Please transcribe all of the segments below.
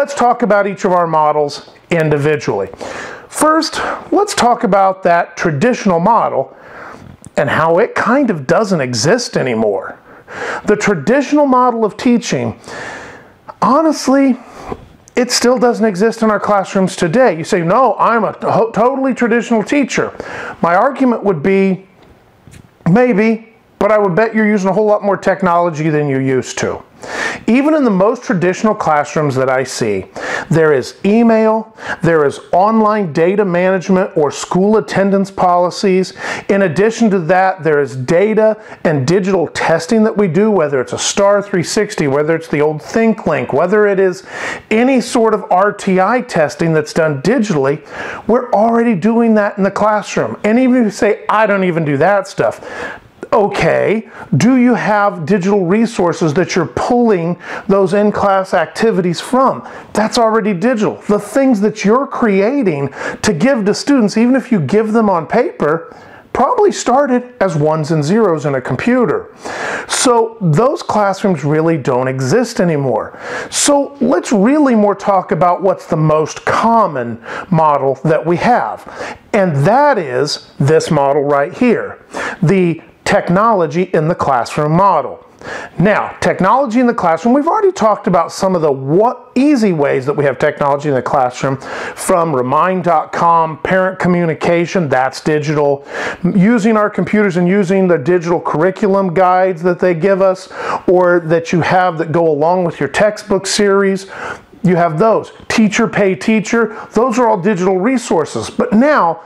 let's talk about each of our models individually. First, let's talk about that traditional model and how it kind of doesn't exist anymore. The traditional model of teaching, honestly, it still doesn't exist in our classrooms today. You say, no, I'm a totally traditional teacher. My argument would be, maybe, but I would bet you're using a whole lot more technology than you used to. Even in the most traditional classrooms that I see, there is email, there is online data management or school attendance policies. In addition to that, there is data and digital testing that we do, whether it's a STAR 360, whether it's the old ThinkLink, whether it is any sort of RTI testing that's done digitally, we're already doing that in the classroom. And even if you say, I don't even do that stuff, Okay, do you have digital resources that you're pulling those in-class activities from? That's already digital. The things that you're creating to give to students, even if you give them on paper, probably started as ones and zeros in a computer. So those classrooms really don't exist anymore. So let's really more talk about what's the most common model that we have. And that is this model right here. The technology in the classroom model. Now, technology in the classroom, we've already talked about some of the what easy ways that we have technology in the classroom from remind.com, parent communication, that's digital, using our computers and using the digital curriculum guides that they give us or that you have that go along with your textbook series. You have those. Teacher pay teacher, those are all digital resources. But now,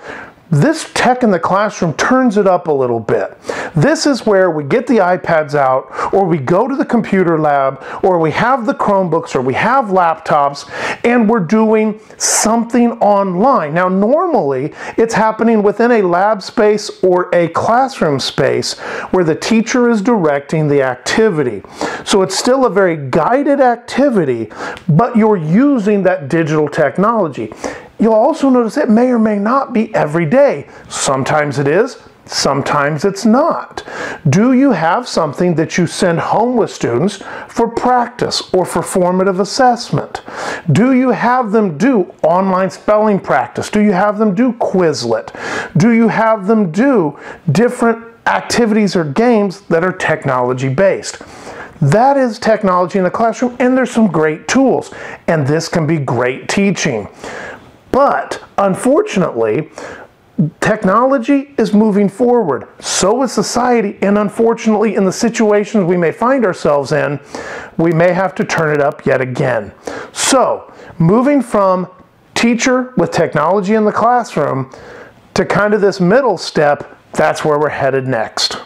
this tech in the classroom turns it up a little bit. This is where we get the iPads out, or we go to the computer lab, or we have the Chromebooks, or we have laptops, and we're doing something online. Now, normally, it's happening within a lab space or a classroom space where the teacher is directing the activity. So it's still a very guided activity, but you're using that digital technology. You'll also notice it may or may not be every day. Sometimes it is, sometimes it's not. Do you have something that you send home with students for practice or for formative assessment? Do you have them do online spelling practice? Do you have them do Quizlet? Do you have them do different activities or games that are technology based? That is technology in the classroom, and there's some great tools, and this can be great teaching. But unfortunately, technology is moving forward. So is society. And unfortunately, in the situations we may find ourselves in, we may have to turn it up yet again. So, moving from teacher with technology in the classroom to kind of this middle step, that's where we're headed next.